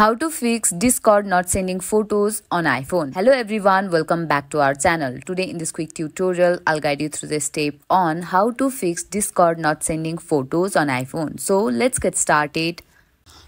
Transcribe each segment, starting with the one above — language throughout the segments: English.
How to fix Discord not sending photos on iPhone. Hello everyone, welcome back to our channel. Today in this quick tutorial, I'll guide you through the step on how to fix Discord not sending photos on iPhone. So let's get started.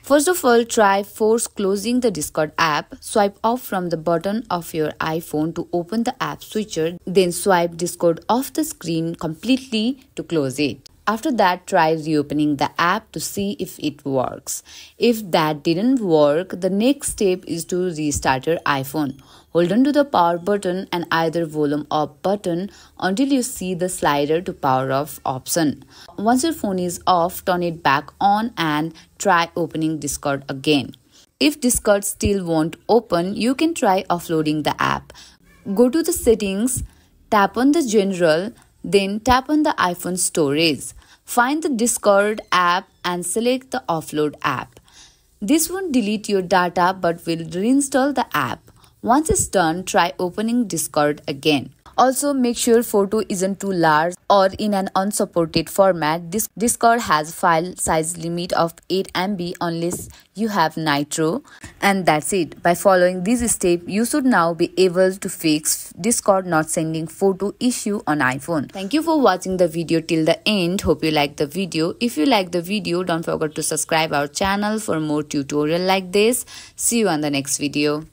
First of all, try force closing the Discord app. Swipe off from the button of your iPhone to open the app switcher. Then swipe Discord off the screen completely to close it. After that, try reopening the app to see if it works. If that didn't work, the next step is to restart your iPhone. Hold on to the power button and either volume up button until you see the slider to power off option. Once your phone is off, turn it back on and try opening Discord again. If Discord still won't open, you can try offloading the app. Go to the settings, tap on the general then tap on the iPhone storage. Find the Discord app and select the offload app. This won't delete your data but will reinstall the app. Once it's done, try opening Discord again. Also, make sure photo isn't too large or in an unsupported format. This Discord has file size limit of 8 MB unless you have Nitro. And that's it. By following this step, you should now be able to fix Discord not sending photo issue on iPhone. Thank you for watching the video till the end. Hope you like the video. If you like the video, don't forget to subscribe our channel for more tutorial like this. See you on the next video.